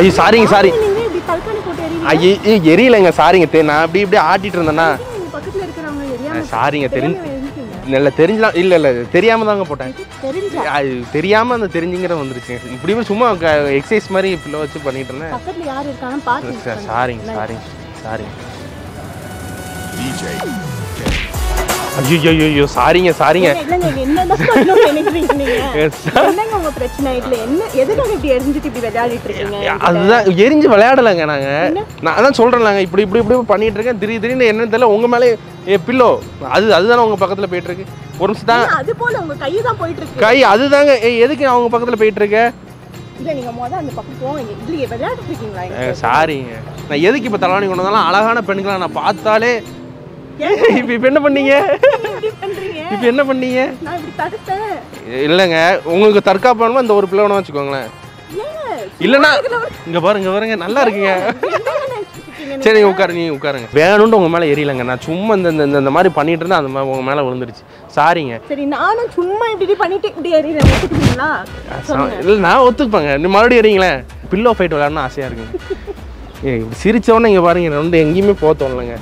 ஐயோ சாரிங்க சாரி ஐயோ எரியலைங்க சாரிங்க நான் அப்படி இப்படி ஆட்டிட்டு இருந்தேன்னா சாரிங்க தெரிஞ்சு. இல்லை தெரிஞ்சலாம் இல்லை இல்லை தெரியாம தாங்க போட்டேன். அது தெரியாம அந்த தெரிஞ்சுங்கிற வந்துருச்சு. இப்படி சும்மா எக்ஸசைஸ் மாதிரி பிள்ளை வச்சு பண்ணிட்டு இருந்தேன். சாரிங்க சாரிங்க சாரிங்க ஐயோ ஐயோ சாரிங்க சாரிங்க? அதுதான் எரிஞ்சு விளையாடலைங்க நாங்க. நான் அதான் சொல்றேன்லங்க இப்படி இப்படி இப்படி பண்ணிட்டு இருக்கேன் திடீர் திடீர்னு என்னன்னு தெரியல உங்க மேலே ஏ பில்லோ அது அதுதானே உங்க பக்கத்துல போயிட்டு இருக்கு ஒரு நிமிஷம் தான். அது போல உங்க கை தான் போயிட்டு இருக்கு கை அதுதாங்க எதுக்கு அவங்க பக்கத்துல போயிட்டு இருக்க இல்ல நீங்க முத அந்த பக்கம் போங்க இல்லையே விளையாடிட்டு இருக்கீங்களா? சாரிங்க. நான் எதுக்கு இப்ப தலவாணி கொண்டு வந்தாலும் அழகான பெண்களை நான் பார்த்தாலே இப்ப இப்ப என்ன பண்ணீங்க? இப்ப என்ன பண்ணீங்க? இல்லைங்க உங்களுக்கு தற்காப்பு வேணுமா இந்த ஒரு பிள்ளை வச்சுக்கோங்களேன். இல்லைன்னா இங்க பாருங்க பாருங்க நல்லா இருக்குங்க. சரி உட்காரு நீங்க உட்காருங்க. வேணும்னு உங்க மேல எரியலைங்க. நான் சும்மா இந்த இந்த- மாதிரி பண்ணிட்டு இருந்தேன் அந்த மாதிரி உங்க மேல விழுந்துருச்சு. சாரிங்க சரி நானும் சும்மா இப்படி பண்ணிட்டு இப்படி ஒத்துக்குவீங்களா இல்லை நான் ஒத்துப்பாங்க. நீ மறுபடியும் எறீங்களேன் பில்லோ ஃபைட் விளையாடணும் ஆசையா இருக்குங்க. ஏய் இப்படி சிரிச்ச உடனே இங்க பாருங்க வந்து எங்கேயுமே ஏங்க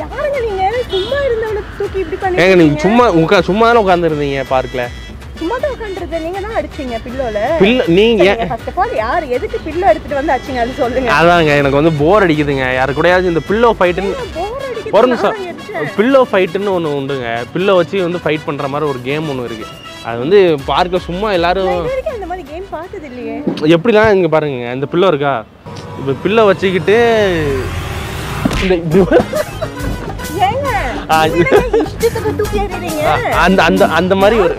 யாருங்க நீங்க? சும்மா இருந்தவனை தூக்கி இப்படி பண்ணி ஏங்க நீங்க சும்மா உட்கா சும்மா தானே உட்காந்துருந்தீங்க பார்க்கல சும்மா தான் உட்காந்துருக்க நீங்க தான் அடிச்சீங்க பில்லோல பில்லோ நீங்க ஃபர்ஸ்ட் ஆஃப் ஆல் யார் எதுக்கு பில்லோ எடுத்துட்டு வந்து அடிச்சீங்க அது சொல்லுங்க. அதாங்க எனக்கு வந்து போர் அடிக்குதுங்க. யாரு கூடயாவது இந்த பில்லோ அடிக்குது? ஒரு நிமிஷம். பில்லோ ஃபைட்டுன்னு ஒன்று உண்டுங்க. பில்லோ வச்சு வந்து ஃபைட் பண்ணுற மாதிரி ஒரு கேம் ஒன்று இருக்கு. அது வந்து பார்க்க சும்மா எல்லாரும் அந்த மாதிரி கேம் பார்த்தது இல்லையே எப்படிலாம் இங்கே பாருங்க இந்த பில்லோ இருக்கா? இப்போ பில்லோ வச்சுக்கிட்டு இந்த அந்த அந்த அந்த மாதிரி ஒரு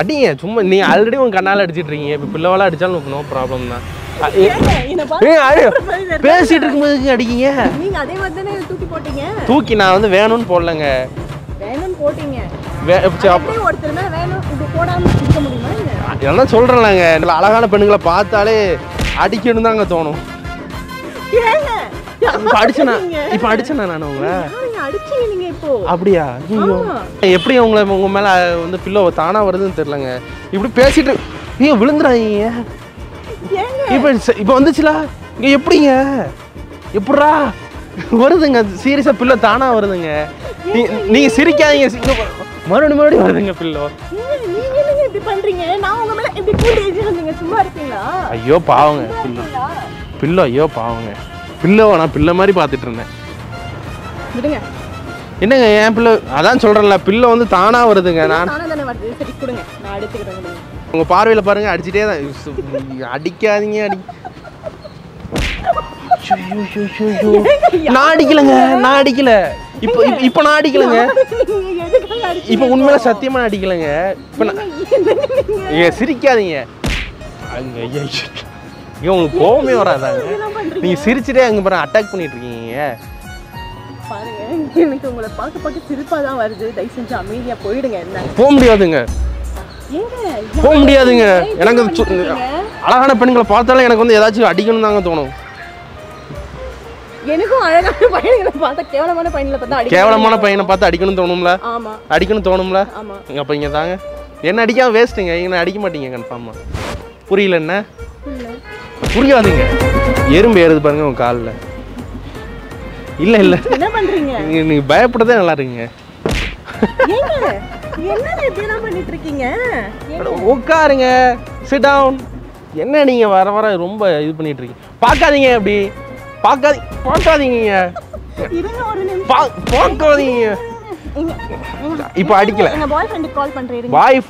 அடிங்க சும்மா நீ ஆல்ரெடி உங்க கண்ணால் அடிச்சிட்டு இருக்கீங்க. இப்போ பில்லோவெல்லாம் அடிச்சாலும் நோ ப்ராப்ளம் தான். பேசிட்டு இருக்கும்போது அடிக்கீங்க? நீங்க அதே மாதிரி தானே தூக்கி போட்டீங்க? தூக்கி நான் வந்து வேணும்னு போடலங்க. வேணும்னு போட்டீங்க. ஒருத்தர் மேல வேணும் இப்படி போடாம இருக்க முடியுமா என்ன இதெல்லாம் சொல்கிறேன்லங்க இதில் அழகான பெண்களை பார்த்தாலே அடிக்கணும் தாங்க தோணும் இப்போ அடிச்சேனா? இப்போ அடிச்சேனா நான் உங்களை? அடிச்சீங்க நீங்க இப்போ. அப்படியா? ஐயோ. எப்படி உங்களை உங்க மேல வந்து பில்லோ தானா வருதுன்னு தெரியலங்க. இப்படி பேசிட்டு நீங்க விழுந்துடாதீங்க ஏங்க? இப்போ இப்போ வந்துச்சுல? இங்க எப்படிங்க? எப்படிரா வருதுங்க. சீரியஸா பில்லோ தானா வருதுங்க. நீ- நீங்க சிரிக்காதீங்க. மறுபடியும் மறுபடியும் வருதுங்க பில்லோ ஏங்க, நீங்க என்னங்க இப்படி பண்றீங்க? நான் உங்க மேல இப்படி கூட்டி எறிஞ்சு நீங்க சும்மா இருக்கீங்களா ஐயோ பாவங்க பில்லோ? பில்லோ ஐயோ பாவங்க. பில்லோ நான் பிள்ளை மாதிரி பார்த்துட்டு இருந்தேன். விடுங்க. என்னங்க என் பிள்ளை அதான் சொல்றேன்ல பில்லோ வந்து தானா வருதுங்க நான் சரி கொடுங்க. நான் எடுத்துக்கிறேன் கொடுங்க. உங்க பார்வையில பாருங்க அடிச்சிட்டே தான் அடிக்காதீங்க அடி. நான் அடிக்கலங்க நான் அடிக்கல. இப்போ இப்போ- நான் அடிக்கலங்க. இப்போ உண்மையில சத்தியமா நான் அடிக்கலங்க. இப்போ நான் சிரிக்காதீங்க. உங்களுக்கு கோவமே வராதாங்க. இதெல்லாம் பண்றீங்க? நீங்க சிரிச்சுட்டே அங்க பாருங்க அட்டாக் பண்ணிட்டு இருக்கீங்க. பாருங்க. எனக்கு உங்களை பார்க்க பார்க்க சிரிப்பா தான் வருது. தயவு செஞ்சு அமைதியா போயிடுங்க. என்ன? போக முடியாதுங்க. போக முடியாதுங்க. எனக்கு? அழகான பெண்களை பார்த்தாலே எனக்கு வந்து ஏதாச்சும் அடிக்கணும் தாங்க தோணும். எனக்கும் அழகான பையன்களை பார்த்தா கேவலமான பையன்களை பார்த்தா கேவலமான பையனை பார்த்து அடிக்கணும் தோணும்ல? ஆமா. அடிக்கணும் தோணும்ல? ஆமா. அப்போ இங்கே தாங்க. என்ன அடிக்காம வேஸ்ட்டுங்க. என்ன அடிக்க மாட்டீங்க கன்ஃபார்மாக புரியல என்ன. புரியாதுங்க. எறும்பு ஏறுது பாருங்க உங்க காலில். இல்லை இல்லை. என்ன பண்றீங்க? நீங்கள் பயப்படுறதே நல்லா இருக்குங்க. உட்காருங்க. சிட் டவுன் என்ன நீங்கள் வர வர ரொம்ப இது பண்ணிட்டு இருக்கீங்க பார்க்காதீங்க அப்படி. பார்க்காதீ பார்க்காதீங்க. பார்க்காதீங்க. இப்போ அடிக்கல. பாய் ஃப்ரெண்டுக்கு கால் பண்றேன் இருங்க. பாய்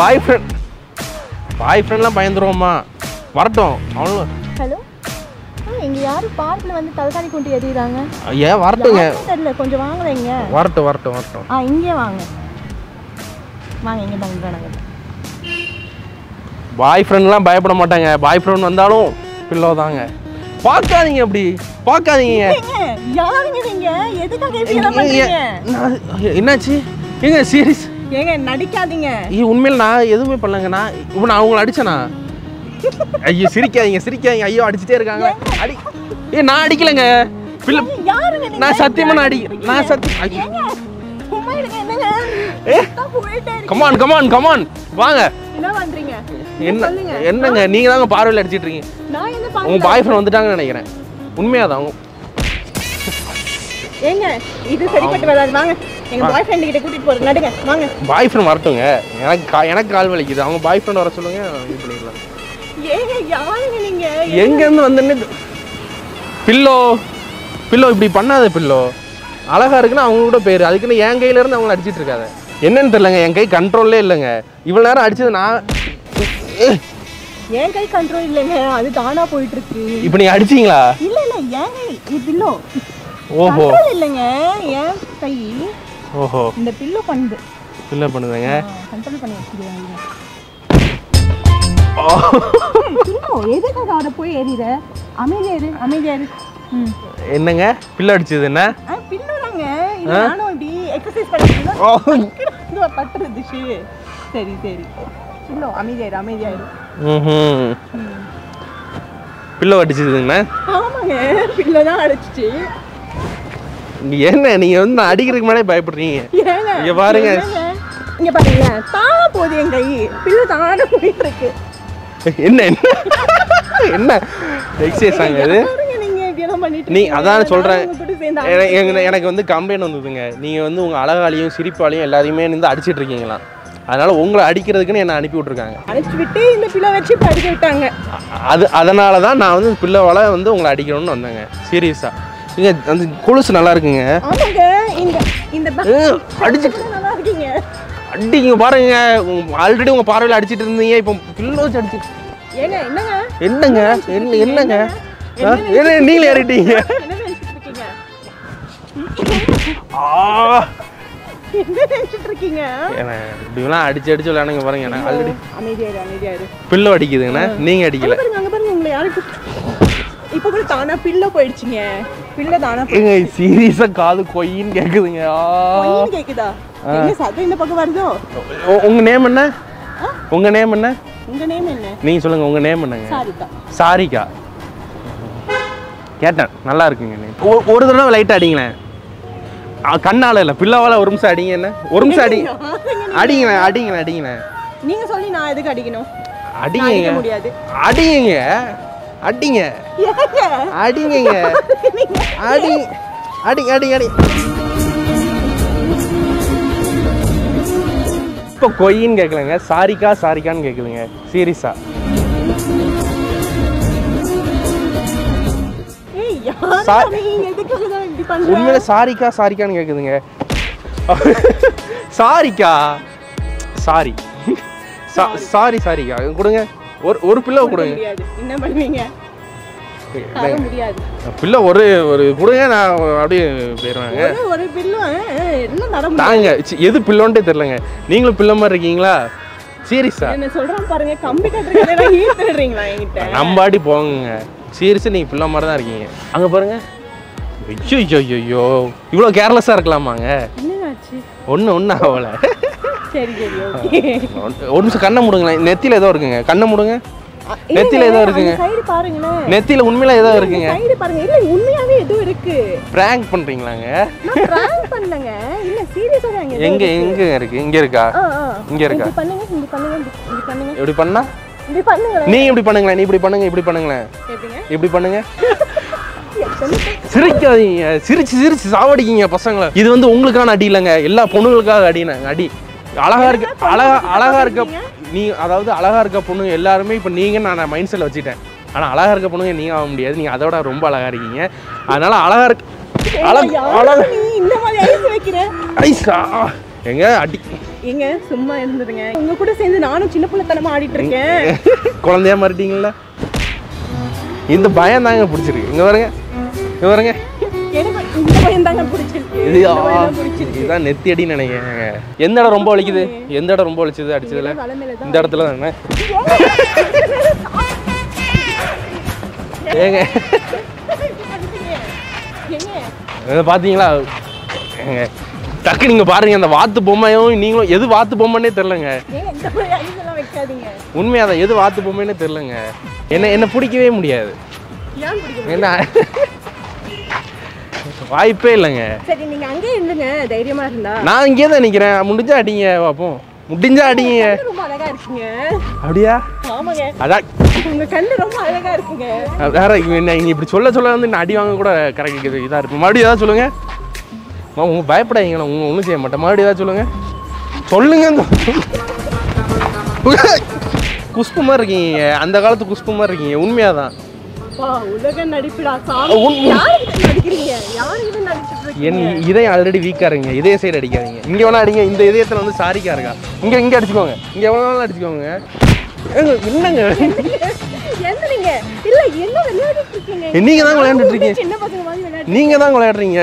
பாய் ஃப்ரெண்ட் பாய் ஃப்ரெண்ட்லாம் பயந்துருவோம்மா வரட்டும். அவனும் ஹலோ இங்க யாரு பார்க்ல வந்து தலகாணி கொண்டு எறியுறாங்க? ஏன் வரட்டுங்க. தெரியல. கொஞ்சம் வாங்கல இங்க. வரட்டும் வரட்டும் வரட்டும். ஆ இங்கே வாங்க. வாங்க இங்க தான் பாய் ஃப்ரெண்ட்லாம் பயப்பட மாட்டாங்க. பாய் ஃப்ரெண்ட் வந்தாலும் பில்லோ தாங்க. பார்க்காதீங்க அப்படி. பார்க்காதீங்க. யாருங்க நீங்க எதுக்காக இப்படி என்னாச்சு? ஏங்க சீரியஸ் ஏங்க நடிக்காதீங்க. உண்மையில் நான் எதுவுமே பண்ணலங்க. நான் இப்போ நான் அவங்கள அடிச்சேனா? ஐயோ சிரிக்காதீங்க சிரிக்காதீங்க. ஐயோ அடிச்சிட்டே இருக்காங்க. அடி. ஏ நான் அடிக்கலைங்க. பிள்ளை நான் சத்தியமா நான் அடி நான் சத்தியம். தான். கமான் கமான் கமான் வாங்க. என்ன என்ன என்னங்க? நீங்க தாங்க பார்வையில் அடிச்சிட்டு இருக்கீங்க. நான் என்ன உங்க பாய் ஃப்ரெண்ட் வந்துட்டாங்கன்னு நினைக்கிறேன். உண்மையாதான் உங்க ஏங்க இது சரிப்பட்டு வராது. வாங்க. எங்க பாய் ஃப்ரெண்ட் கிட்ட கூட்டிட்டு போறேன். நடுங்க. வாங்க. பாய் ஃப்ரெண்ட் வரட்டுங்க. எனக்கு எனக்கு கால் வலிக்குது. அவங்க பாய் ஃப்ரெண்ட் வர சொல்லுங்க இது பண்ணிடலாம். ஏங்க யாருங்க நீங்க? எங்க இருந்து வந்தேன்னு பில்லோ பில்லோ இப்படி பண்ணாத பில்லோ. அழகா இருக்குன்னா அவங்க கூட பேரு. அதுக்குன்னு என் கையில இருந்து அவங்கள அடிச்சிட்டு இருக்காத. என்னன்னு தெரியலங்க என் கை கண்ட்ரோல்லே இல்லைங்க. இவ்வளவு நேரம் அடிச்சது நான் என் கை கண்ட்ரோல் இல்லைங்க அது தானா போயிட்டு இருக்கு இப்போ நீங்க அடிச்சீங்களா? இல்ல இல்ல என் கை இது பில்லோ. ஓஹோ. இல்லைங்க என் கை. ஓஹோ. இந்த பில்லோ பண்ணுது. பில்லோ பண்ணுதுங்க. கண்ட்ரோல் பண்ணி எதுக்காக அவரை போய் ஏறிற? அமைதியா இரு அமைதியா இரு. ம். என்னங்க? பில்லோ அடிச்சது என்ன? ஆ பில்லோ தாங்க. இது நானும் இப்படி எக்ஸசைஸ் பண்ணிட்டு ஷூ. சரி சரி. பில்லோ அமைதியா இரு அமைதியா இரு. ம்ஹும். பில்லோ அடிச்சதுங்கண்ணா ஆமாங்க. பில்லோ தான் அடிச்சிச்சு. என்ன? நீங்க வந்து அடிக்கிறதுக்கு முன்னாடியே பயப்படுறீங்க. ஏங்க இங்க பாருங்க. இங்க பாருங்களேன். தானா போகுது என் கை. பில்லோ தானா போயிட்டு இருக்கு. என்ன என்ன? என்ன? எக்ஸசைஸ் ஆங்க இது நீ. அதான் எங்க- எனக்கு வந்து கம்ப்ளைண்ட் வந்ததுங்க. நீங்க வந்து உங்க அழகாலையும் சிரிப்பாலையும் எல்லாத்தையுமே வந்து அடிச்சிட்டு இருக்கீங்களாம். அதனால உங்களை அடிக்கிறதுக்குன்னு என்ன அனுப்பி விட்டுருக்காங்க. அழைச்சி விட்டு இந்த பிள்ளை வச்சு படிக்க விட்டாங்க. அது அதனால தான் நான் வந்து பிள்ளைவால வந்து உங்களை அடிக்கணும்னு வந்தேங்க. சீரியஸா இங்க அந்த கொலுசு நல்லா இருக்குங்க. ஆமாங்க இந்த இந்த பா- அடிங்க பாருங்க. ஆல்ரெடி உங்க பார்வையில் அடிச்சிட்டு இருந்தீங்க. இப்போ பில்லோ வச்சு அடிச்சு என்னங்க? என்னங்க? என்ன என்னங்க? என்ன நீங்களே ஏறிட்டீங்க. இப்படிலாம் அடிச்சு அடிச்சு விளையாடுங்க பாருங்க. எனக்கு ஆல்ரெடி பில்லோ அடிக்குதுங்கண்ணா. நீங்க அடிக்கல. இப்போ கூட தானா போயிடுச்சுங்க. பிள்ளை தானா சீரியஸா காது கொயின்னு கேக்குதுங்க. கேக்குதா? இந்த பக்கம் வருதோ? உ- உங்க நேம் என்ன? உங்க நேம் என்ன? உங்க நேம் என்ன? நீங்க சொல்லுங்க உங்க நேம் என்னங்க? சாரிக்கா. கேட்டேன் நல்லா இருக்குங்க ஒரு தடவை லைட்டா அடிங்களேன். கண்ணால இல்ல பிள்ளாவால ஒரு நிமிஷம் அடிங்க என்ன? ஒரு நிமிஷம் அடி அடிங்களேன் அடிங்களேன் அடிங்களேன். நீங்க சொல்லி நான் எதுக்கு அடிக்கணும்? அடிங்க. முடியாது. அடிங்க. அடிங்க. அடிங்க அடி அடி அடி அடி. இப்போ கொய்ன்னு கேட்கலங்க சாரிக்கா சாரிக்கான்னு கேட்குதுங்க சீரியஸா. உண்மையில சாரிக்கா சாரிக்கான்னு கேட்குதுங்க. சாரிக்கா? சாரி. சாரி சாரிக்கா. கொடுங்க. ஒரு ஒரு பிள்ளை கொடுங்க. என்ன பண்ணுவீங்க? தர முடியாது. பிள்ளை ஒரு ஒரு கொடுங்க நான் அப்படியே போயிடுவேங்க ஒரு என்ன சி, எது பிள்ளோன்ட்டே தெரிலங்க நீங்களும் பிள்ளை மாதிரி இருக்கீங்களா? சீரியஸா என்ன சொல்றான் பாருங்க கம்பி என்கிட்ட? நம்பாடி போங்க சீரியஸா நீங்க பிள்ளை மாதிரி தான் இருக்கீங்க. அங்க பாருங்க. ஐயோ ஐயோ ஐயோ இவ்வளோ கேர்லெஸ்ஸாக இருக்கலாமாங்க ஒன்று ஒன்றும் ஆகலை. சரி கண்ணை முடுங்களேன். நெத்தியில் ஏதோ இருக்குங்க. கண்ணை முடுங்க. நெத்தியில ஏதோ இருக்குங்க. சைடு பாருங்களேன். நெத்தியில் உண்மையில ஏதோ இருக்குங்க. சைடு பாருங்க. இல்ல உண்மையாவே ஏதோ இருக்கு. ப்ராங்க் பண்ணுறீங்களாங்க நான் பிராங்க் பண்ணலங்க. இல்ல சீரியஸா தான் இங்க எங்க எங்க இருக்கு? இங்க இருக்கா? இங்க இருக்கா? இப்படி பண்ணுங்க இப்படி பண்ணுங்க இப்படி- பண்ணுங்க. இப்படி பண்ணா? இப்படி பண்ணுங்க நீ இப்படி பண்ணுங்களேன் நீ இப்படி பண்ணுங்க இப்படி எப்படிங்க? இப்படி பண்ணுங்க. சிரிக்காதீங்க. சிரிச்சு சிரிச்சு சாவடிக்கீங்க பசங்களை. இது வந்து உங்களுக்கான அடி இல்லைங்க. எல்லா பொண்ணுங்களுக்காக அடினாங்க அடி. அழகா இருக்கு அழகா அழகா இருக்க நீ அதாவது அழகா இருக்க பொண்ணுங்க எல்லாருமே இப்போ நீங்க நான் மைண்ட் செட்டில் வச்சுட்டேன் ஆனா அழகா இருக்க பொண்ணுங்க நீங்க ஆக முடியாது. நீங்க அதோட ரொம்ப அழகா இருக்கீங்க. அதனால அழகா இருக்க அழகு அழகு ஐஸ்? எங்க? அடி ஏங்க சும்மா இருந்துருங்க. உங்க கூட சேர்ந்து நானும் சின்ன பிள்ளைத்தனமா ஆடிட்டு இருக்கேன் குழந்தையா மாறிட்டீங்களா? இந்த பயம் தாங்க பிடிச்சிருக்கு. இங்க பாருங்க. இங்க பாருங்க. எனக்கு இந்த பையன் தாங்க பிடிச்சிருக்கு. இது இதுதான் நெத்தி அடின்னு நினைக்கிறேன் எந்த இடம் ரொம்ப வலிக்குது? எந்த இடம் ரொம்ப வலிச்சது அடிச்சதுல? இந்த இடத்துல தானே? ஏங்க. பார்த்தீங்களா டக்கு நீங்க பாருங்க அந்த வாத்து பொம்மையும் நீங்களும் எது வாத்து பொம்மைன்னே தெரிலங்க உண்மையாக எது வாத்து பொம்மைன்னே தெரிலங்க என்ன என்ன பிடிக்கவே முடியாது. என்ன? வாய்ப்பே இல்லைங்க. சரி நீங்க அங்கேயே இருந்துங்க தைரியமா இருந்தா. நான் இங்கே தான் நிற்கிறேன் முடிஞ்சா அடிங்க பார்ப்போம் முடிஞ்சா அடிங்க. ரொம்ப அழகா இருக்குங்க. அப்படியா? ஆமாங்க. அதான். உங்க கண்ணு ரொம்ப அழகா இருக்குங்க. வேற இங்க இப்படி சொல்ல சொல்ல வந்து நான் அடி வாங்க கூட கரெக்ட் இதாக இருக்கும் மறுபடியும் ஏதாவது சொல்லுங்க. உங்க பயப்படாதீங்க உங்க ஒன்றும் செய்ய மாட்டேன். மறுபடியும் ஏதாவது சொல்லுங்க. சொல்லுங்க குஷ்பு மாதிரி இருக்கீங்க. அந்த காலத்து குஷ்பு மாதிரி இருக்கீங்க. உண்மையாதான். உலக நடிப்புடா என் இதயம் ஆல்ரெடி வீக்காக இருங்க இதய சைடு அடிக்காதீங்க. இங்கே வேணா அடிங்க. இந்த இதயத்தில் வந்து சாரிக்கா இருக்கா? இங்கே இங்கே அடிச்சுக்கோங்க. இங்கே வேணாலும் அடிச்சுக்கோங்க. என்னங்க? என்ன நீங்க? நீங்க தான் விளையாண்டுட்டு இருக்கீங்க. நீங்கள் தான் விளையாடுறீங்க.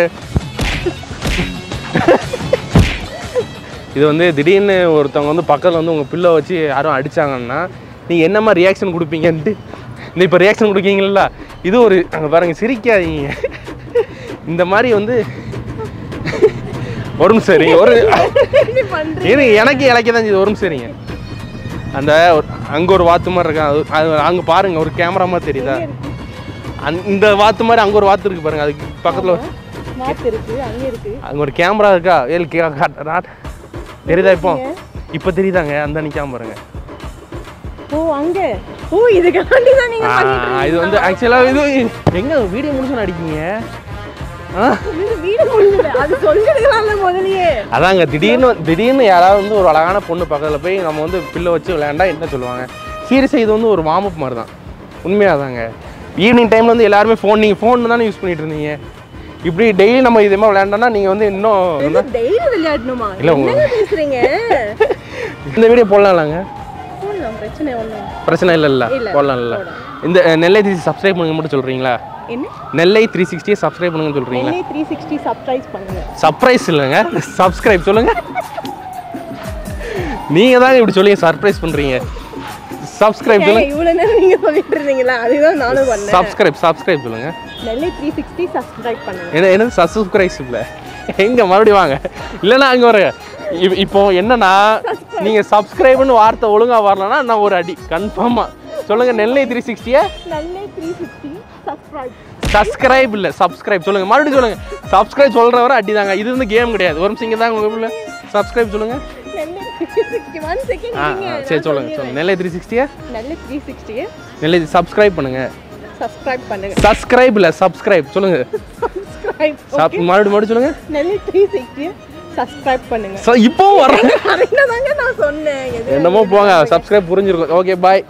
இது வந்து திடீர்னு ஒருத்தவங்க வந்து பக்கத்தில் வந்து உங்கள் பிள்ளை வச்சு யாரும் அடிச்சாங்கன்னா நீங்கள் என்ன மாதிரி ரியாக்ஷன் கொடுப்பீங்கன்ட்டு? இந்த இப்போ ரியாக்ஷன் கொடுக்கீங்களா இது ஒரு அங்கே பாருங்க சிரிக்காதீங்க. இந்த மாதிரி வந்து ஒரு நிமிஷம் சரிங்க ஒரு இது எனக்கு இலக்கிய தான் செய்யுது. ஒரு நிமிஷம் சரிங்க அந்த அங்கே ஒரு வாத்து மாதிரி இருக்கா அது அங்கே பாருங்க ஒரு கேமரா மாதிரி தெரியுதா? அந் இந்த வாத்து மாதிரி அங்கே ஒரு வாத்து இருக்கு பாருங்க அதுக்கு பக்கத்தில் அங்க ஒரு கேமரா இருக்கா? ராட். தெரியுதா இப்போ? இப்போ தெரியுதாங்க அந்த நிற்காம பாருங்க ஓ அங்க. ஓ இதுக்காண்டி தான் நீங்க இது வந்து ஆக்சுவலாக இது எங்க வீடியோ முடிச்சு அடிக்கீங்க அதாங்க திடீர்னு திடீர்னு யாராவது வந்து ஒரு அழகான பொண்ணு பக்கத்தில் போய் நம்ம வந்து பில்லை வச்சு விளையாண்டா என்ன சொல்லுவாங்க? சீரியஸாக இது வந்து ஒரு வார்ம் மாதிரி தான் உண்மையாக தாங்க ஈவினிங் டைமில் வந்து எல்லாருமே ஃபோன் நீங்கள் ஃபோன் தானே யூஸ் பண்ணிட்டு இருந்தீங்க? இப்படி டெய்லி நம்ம இதே மாதிரி விளையாண்டோம்னா நீங்கள் வந்து இன்னும் டெய்லி விளையாடணுமா? இல்ல, இந்த வீடியோ போடலாம்லாங்க. போடலாம் பிரச்சனை ஒண்ணும் பிரச்சனை இல்லை இல்லை. போடலாம் இல்லை. இந்த நெல்லை த்ரீ சப்ஸ்கிரைப் பண்ணுங்க மட்டும் சொல்கிறீங்களா என்ன? நெல்லை த்ரீ சிக்ஸ்டியை சப்ஸ்கிரைப் பண்ணுங்கன்னு சொல்கிறீங்களா என்னை த்ரீ சிக்ஸ்டி சப்ஸ்கிரைப் பண்ணுங்க. சர்ப்ரைஸ் இல்லைங்க. சப்ஸ்கிரைப் சொல்லுங்க. நீங்க தாங்க இப்படி சொல்லுங்க சர்ப்ரைஸ் பண்றீங்க. சப்ஸ்கிரைப் சொல்லுங்க. ஏங்க, இவ்வளவு நேரம் நீங்க சொல்லிட்டு இருந்தீங்களா? அதுதான் நானும் பண்ணேன். சப்ஸ்கிரைப் சப்ஸ்கிரைப் சொல்லுங்க. நெல்லை த்ரீ சிக்ஸ்டி சப்ஸ்கிரைப் பண்ணுங்க. என்ன என்னது சப்ஸ்கிரைப் இல்லை? எங்க மறுபடியும் வாங்க. இல்லைன்னா அங்கே இப்- இப்போ என்னன்னா நீங்க சப்ஸ்கிரைப்னு வார்த்தை ஒழுங்கா வரலன்னா நான் ஒரு அடி. கன்ஃபார்மா சொல்லுங்க Nellai three சிக்ஸ்டியை Nellai three sixty subscribe subscribe இல்லை சப்ஸ்கிரைப் சொல்லுங்க. மறுபடியும் சொல்லுங்க. சப்ஸ்கிரைப் சொல்றவரை அடி தாங்க இது வந்து கேம் கிடையாது. ஒரு நிமிஷம் இங்கே தாங்க உங்க சப்ஸ்கிரைப் சொல்லுங்க. Nellai three sixty one second ஆ ஆ, சரி சொல்லுங்க சொல்லுங்க. நெல்லை த்ரீ சிக்ஸ்டியா நெல்லை த்ரீ சிக்ஸ்டியை நெல்லை சப்ஸ்கிரைப் பண்ணுங்க. சப்ஸ்கிரைப் பண்ணுங்க. சப்ஸ்கிரைப் இல்லை சப்ஸ்கிரைப் சொல்லுங்க. சப்ஸ்கிரைப் மறுபடியும் மறுபடியும் சொல்லுங்க. நெல்லை த்ரீ சிக்ஸ்டியை சப்ஸ்கிரைப் பண்ணுங்க. வர்றேன் கரெக்டாக தாங்க நான் சொன்னேன். என்னமோ போங்க சப்ஸ்கிரைப் புரிஞ்சிருக்கும். Okay bye